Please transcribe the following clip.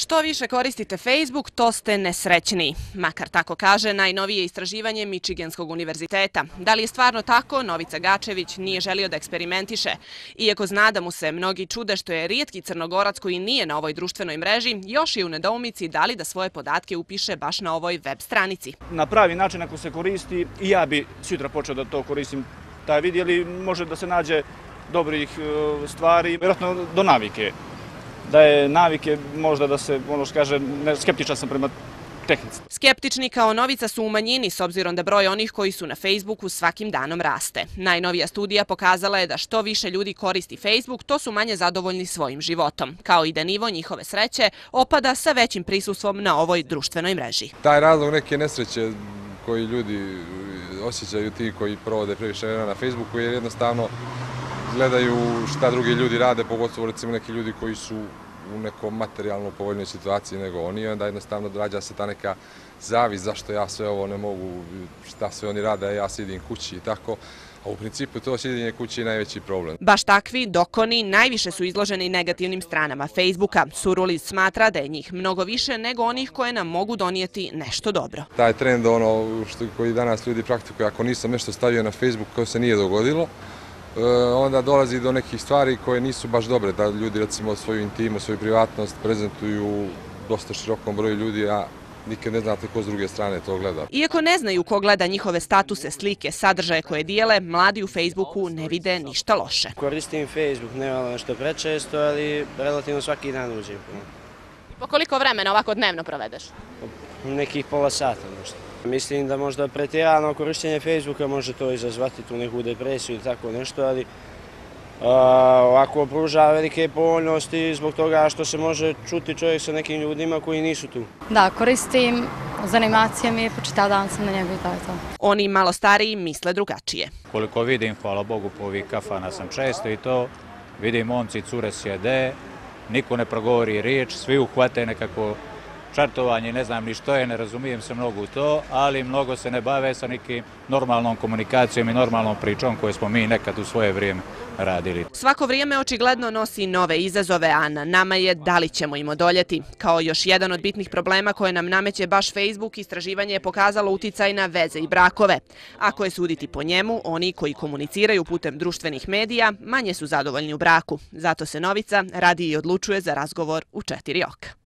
Što više koristite Facebook, to ste nesrećniji. Makar tako kaže najnovije istraživanje Michiganskog univerziteta. Da li je stvarno tako, Novica Gačević nije želio da eksperimentiše. Iako zna da mu se mnogi čude što je rijetki crnogorac koji nije na ovoj društvenoj mreži, još je u nedoumici da li da svoje podatke upiše baš na ovoj web stranici. Na pravi način ako se koristi, i ja bi sutra počeo da to koristim taj vidjeli, može da se nađe dobrih e, stvari, vjerojatno do navike da je navike možda da se, ono što kaže, skeptičan sam prema tehnici. Skeptični kao novica su u manjini s obzirom da broj onih koji su na Facebooku svakim danom raste. Najnovija studija pokazala je da što više ljudi koristi Facebook, to su manje zadovoljni svojim životom, kao i da nivo njihove sreće opada sa većim prisustvom na ovoj društvenoj mreži. Taj razlog neke nesreće koji ljudi osjećaju ti koji provode previše na Facebooku je jednostavno gledaju šta drugi ljudi rade, pogotovo recimo neki ljudi koji su u nekom materijalno povoljnoj situaciji nego oni, onda jednostavno drađa se ta neka zavis zašto ja sve ovo ne mogu, šta sve oni rade, ja sidim kući i tako. A u principu to sjedinje kući je najveći problem. Baš takvi dokoni najviše su izloženi negativnim stranama Facebooka. Suruliz smatra da je njih mnogo više nego onih koje nam mogu donijeti nešto dobro. Taj trend ono što, koji danas ljudi praktikuju, ako nisam nešto stavio na Facebook, koje se nije dogodilo, onda dolazi do nekih stvari koje nisu baš dobre, da ljudi recimo svoju intimu, svoju privatnost prezentuju dosta širokom broju ljudi, a nikad ne znate ko s druge strane to gleda. Iako ne znaju ko gleda njihove statuse, slike, sadržaje koje dijele, mladi u Facebooku ne vide ništa loše. Koristim Facebook, ne malo nešto prečesto, ali relativno svaki dan uđem. Po koliko vremena ovako dnevno provedeš? Nekih pola sata nešto. Mislim da možda pretjerano korištenje Facebooka može to izazvati tu neku depresiju ili tako nešto, ali ovako pruža velike povoljnosti zbog toga što se može čuti čovjek sa nekim ljudima koji nisu tu. Da, koristim za animacije mi je počitao dan sam na njegu i to je to. Oni malo stariji misle drugačije. Koliko vidim, hvala Bogu, po ovih kafana sam često i to, vidim momci cure sjede, niko ne progovori riječ, svi uhvate nekako čartovanje, ne znam ni što je, ne razumijem se mnogo u to, ali mnogo se ne bave sa nekim normalnom komunikacijom i normalnom pričom koje smo mi nekad u svoje vrijeme radili. Svako vrijeme očigledno nosi nove izazove, a na nama je da li ćemo im odoljeti. Kao još jedan od bitnih problema koje nam nameće baš Facebook, istraživanje je pokazalo uticaj na veze i brakove. Ako je suditi po njemu, oni koji komuniciraju putem društvenih medija manje su zadovoljni u braku. Zato se Novica radi i odlučuje za razgovor u četiri oka.